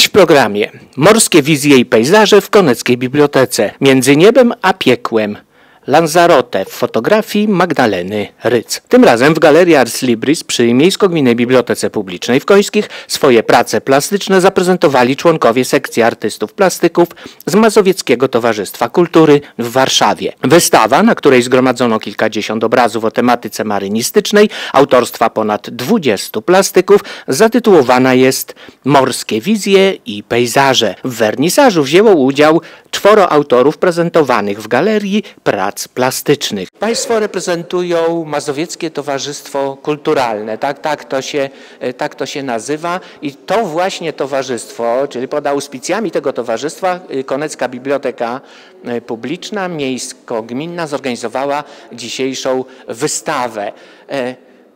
Dziś w programie Morskie wizje i pejzaże w Koneckiej Bibliotece. Między niebem a piekłem. Lanzarote w fotografii Magdaleny Ryc. Tym razem w Galerii Ars Libris przy Miejsko-Gminnej Bibliotece Publicznej w Końskich swoje prace plastyczne zaprezentowali członkowie sekcji artystów plastyków z Mazowieckiego Towarzystwa Kultury w Warszawie. Wystawa, na której zgromadzono kilkadziesiąt obrazów o tematyce marynistycznej, autorstwa ponad 20 plastyków, zatytułowana jest Morskie wizje i pejzaże. W wernisażu wzięło udział czworo autorów prezentowanych w galerii prac plastycznych. Państwo reprezentują Mazowieckie Towarzystwo Kulturalne, tak, tak, to się, tak to się nazywa i to właśnie towarzystwo, czyli pod auspicjami tego towarzystwa Konecka Biblioteka Publiczna Miejsko-Gminna zorganizowała dzisiejszą wystawę.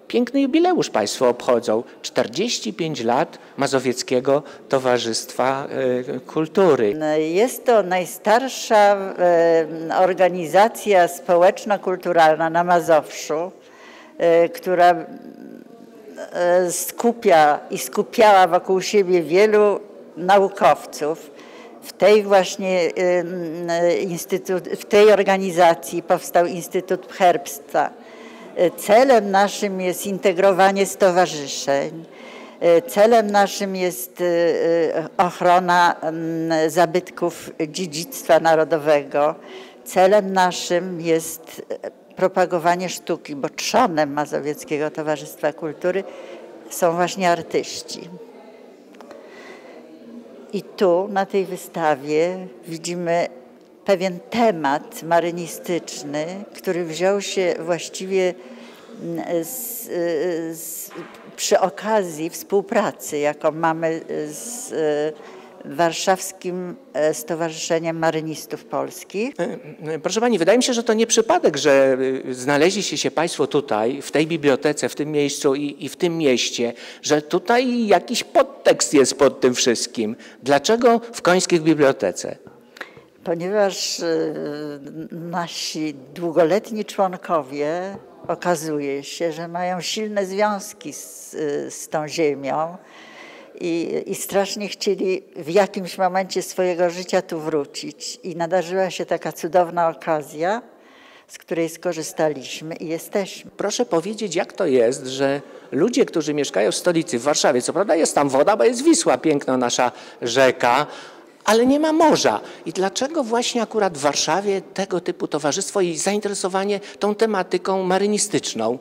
Piękny jubileusz Państwo obchodzą. 45 lat Mazowieckiego Towarzystwa Kultury. Jest to najstarsza e, organizacja społeczno-kulturalna na Mazowszu, e, która e, skupia i skupiała wokół siebie wielu naukowców. W tej właśnie w tej organizacji powstał Instytut Herbstwa Celem naszym jest integrowanie stowarzyszeń. Celem naszym jest ochrona zabytków dziedzictwa narodowego. Celem naszym jest propagowanie sztuki, bo trzonem Mazowieckiego Towarzystwa Kultury są właśnie artyści. I tu na tej wystawie widzimy pewien temat marynistyczny, który wziął się właściwie z, z, przy okazji współpracy, jaką mamy z Warszawskim Stowarzyszeniem Marynistów Polskich. Proszę Pani, wydaje mi się, że to nie przypadek, że znaleźliście się Państwo tutaj, w tej bibliotece, w tym miejscu i, i w tym mieście, że tutaj jakiś podtekst jest pod tym wszystkim. Dlaczego w Końskich Bibliotece? Ponieważ nasi długoletni członkowie okazuje się, że mają silne związki z, z tą ziemią i, i strasznie chcieli w jakimś momencie swojego życia tu wrócić. I nadarzyła się taka cudowna okazja, z której skorzystaliśmy i jesteśmy. Proszę powiedzieć, jak to jest, że ludzie, którzy mieszkają w stolicy, w Warszawie, co prawda jest tam woda, bo jest Wisła, piękna nasza rzeka, ale nie ma morza. I dlaczego właśnie akurat w Warszawie tego typu towarzystwo i zainteresowanie tą tematyką marynistyczną,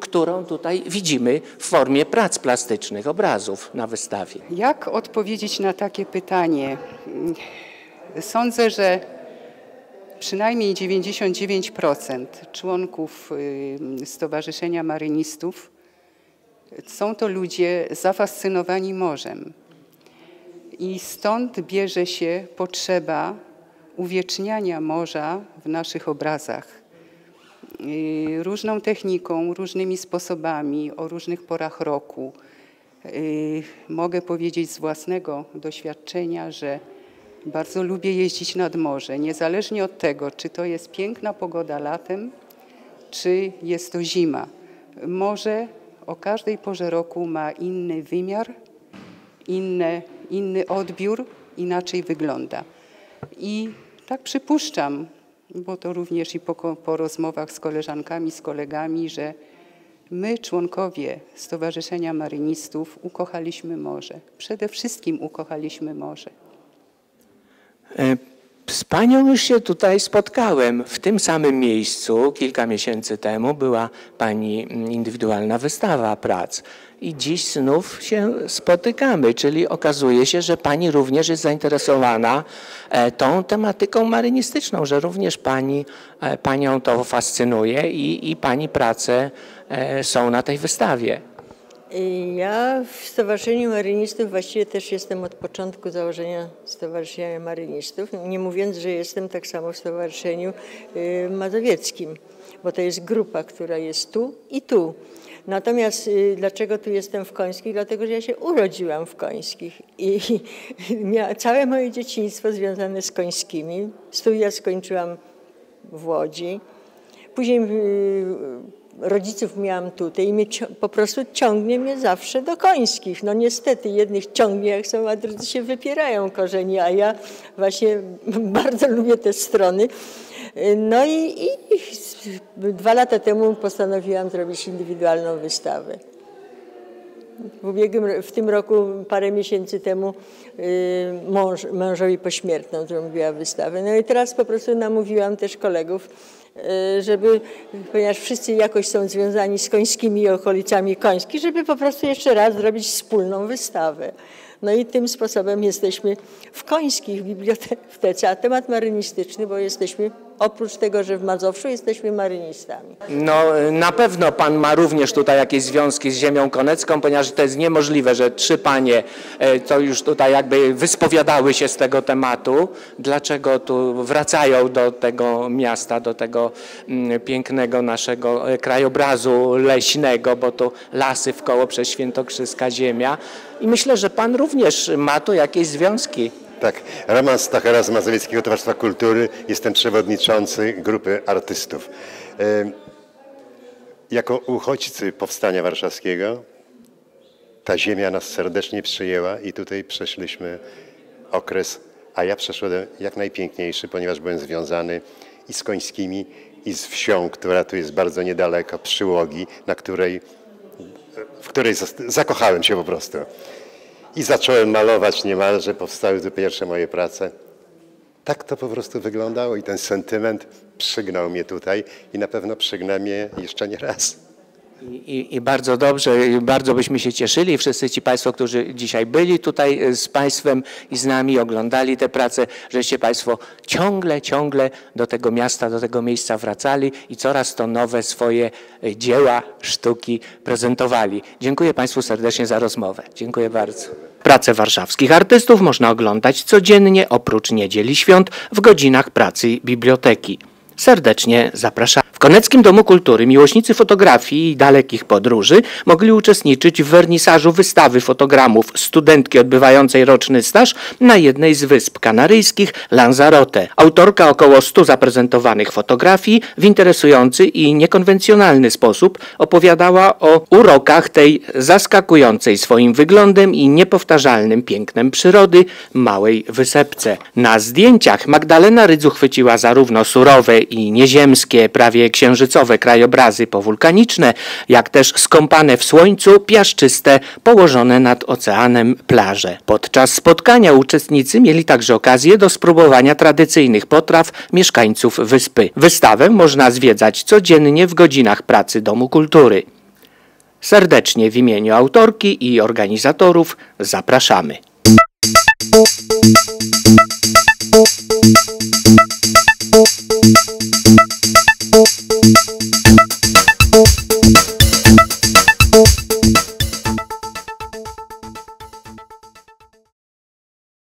którą tutaj widzimy w formie prac plastycznych, obrazów na wystawie? Jak odpowiedzieć na takie pytanie? Sądzę, że przynajmniej 99% członków Stowarzyszenia Marynistów są to ludzie zafascynowani morzem. I stąd bierze się potrzeba uwieczniania morza w naszych obrazach. Różną techniką, różnymi sposobami, o różnych porach roku. Mogę powiedzieć z własnego doświadczenia, że bardzo lubię jeździć nad morze, niezależnie od tego, czy to jest piękna pogoda latem, czy jest to zima. Morze o każdej porze roku ma inny wymiar, inne inny odbiór, inaczej wygląda. I tak przypuszczam, bo to również i po, po rozmowach z koleżankami, z kolegami, że my, członkowie Stowarzyszenia Marynistów, ukochaliśmy morze. Przede wszystkim ukochaliśmy morze. Z panią już się tutaj spotkałem. W tym samym miejscu kilka miesięcy temu była pani indywidualna wystawa prac. I dziś znów się spotykamy, czyli okazuje się, że pani również jest zainteresowana tą tematyką marynistyczną, że również pani, panią to fascynuje i, i pani prace są na tej wystawie. Ja w Stowarzyszeniu Marynistów właściwie też jestem od początku założenia Stowarzyszenia Marynistów, nie mówiąc, że jestem tak samo w Stowarzyszeniu Mazowieckim, bo to jest grupa, która jest tu i tu. Natomiast dlaczego tu jestem w Końskich? Dlatego, że ja się urodziłam w Końskich i całe moje dzieciństwo związane z Końskimi. Studia skończyłam w Łodzi. Później rodziców miałam tutaj i mnie, po prostu ciągnie mnie zawsze do końskich. No niestety jednych ciągnie jak są, a drudzy się wypierają korzeni, a ja właśnie bardzo lubię te strony. No i, i dwa lata temu postanowiłam zrobić indywidualną wystawę. W, ubiegłym, w tym roku, parę miesięcy temu, y, mąż, mężowi pośmiertną zrobiła wystawę. No i teraz po prostu namówiłam też kolegów, y, żeby, ponieważ wszyscy jakoś są związani z końskimi okolicami końskich, żeby po prostu jeszcze raz zrobić wspólną wystawę. No i tym sposobem jesteśmy w końskich bibliotece, a temat marynistyczny, bo jesteśmy oprócz tego, że w Mazowszu jesteśmy marynistami. No na pewno pan ma również tutaj jakieś związki z ziemią konecką, ponieważ to jest niemożliwe, że trzy panie e, to już tutaj jakby wyspowiadały się z tego tematu. Dlaczego tu wracają do tego miasta, do tego mm, pięknego naszego e, krajobrazu leśnego, bo tu lasy w koło przez Świętokrzyska ziemia. I myślę, że pan również ma tu jakieś związki. Tak, Roman Stachera z Mazowieckiego Towarzystwa Kultury, jestem przewodniczący grupy artystów. Jako uchodźcy Powstania Warszawskiego ta ziemia nas serdecznie przyjęła i tutaj przeszliśmy okres, a ja przeszedłem jak najpiękniejszy, ponieważ byłem związany i z Końskimi, i z wsią, która tu jest bardzo niedaleko, Przyłogi, na której, w której zakochałem się po prostu. I zacząłem malować niemalże, powstały tu pierwsze moje prace. Tak to po prostu wyglądało i ten sentyment przygnał mnie tutaj i na pewno przygna mnie jeszcze nie raz. I, I, bardzo dobrze, bardzo byśmy się cieszyli, wszyscy ci Państwo, którzy dzisiaj byli tutaj e, z Państwem i z nami, oglądali te prace, żeście Państwo ciągle, ciągle do tego miasta, do tego miejsca wracali i coraz to nowe swoje e, dzieła, sztuki prezentowali. Dziękuję Państwu serdecznie za rozmowę. Dziękuję bardzo. Prace warszawskich artystów można oglądać codziennie oprócz niedzieli świąt w godzinach pracy biblioteki. Serdecznie zapraszam. W Koneckim Domu Kultury miłośnicy fotografii i dalekich podróży mogli uczestniczyć w wernisażu wystawy fotogramów studentki odbywającej roczny staż na jednej z wysp kanaryjskich Lanzarote. Autorka około 100 zaprezentowanych fotografii w interesujący i niekonwencjonalny sposób opowiadała o urokach tej zaskakującej swoim wyglądem i niepowtarzalnym pięknem przyrody małej wysepce. Na zdjęciach Magdalena Rydzu chwyciła zarówno surowe i nieziemskie, prawie księżycowe krajobrazy powulkaniczne, jak też skąpane w słońcu, piaszczyste, położone nad oceanem plaże. Podczas spotkania uczestnicy mieli także okazję do spróbowania tradycyjnych potraw mieszkańców wyspy. Wystawę można zwiedzać codziennie w godzinach pracy Domu Kultury. Serdecznie w imieniu autorki i organizatorów zapraszamy.